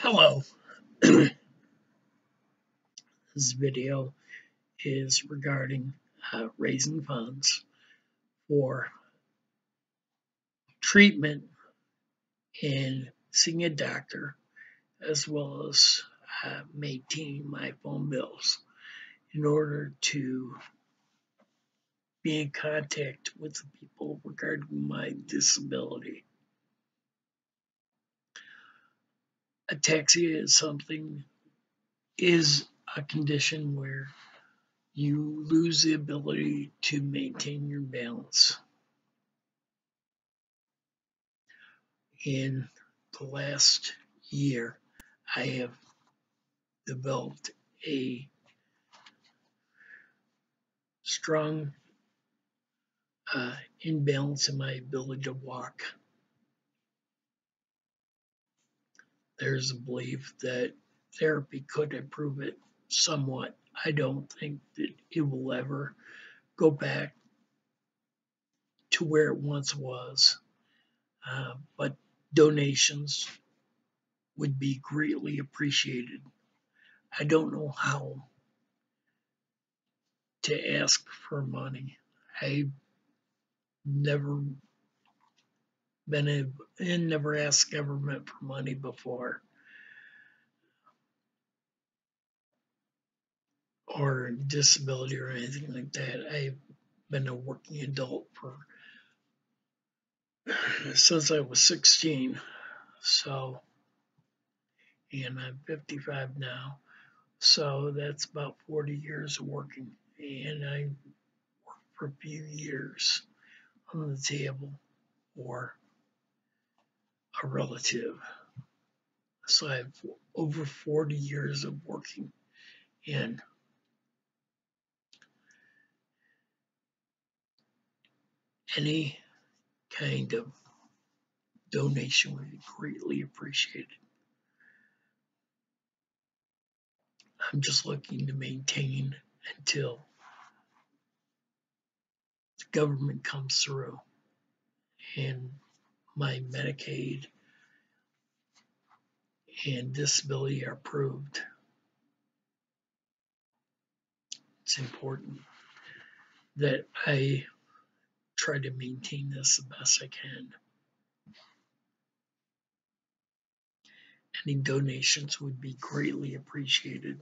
Hello. this video is regarding uh, raising funds for treatment and seeing a doctor, as well as uh, maintaining my phone bills in order to be in contact with the people regarding my disability. Ataxia is something, is a condition where you lose the ability to maintain your balance. In the last year, I have developed a strong uh, imbalance in my ability to walk. There's a belief that therapy could improve it somewhat. I don't think that it will ever go back to where it once was, uh, but donations would be greatly appreciated. I don't know how to ask for money. I never been in never asked government for money before. Or disability or anything like that. I've been a working adult for since I was 16. So, and I'm 55 now. So that's about 40 years of working. And I worked for a few years on the table or a relative. So I have over 40 years of working in any kind of donation would be greatly appreciated. I'm just looking to maintain until the government comes through and my Medicaid and disability are approved. It's important that I try to maintain this the best I can. Any donations would be greatly appreciated.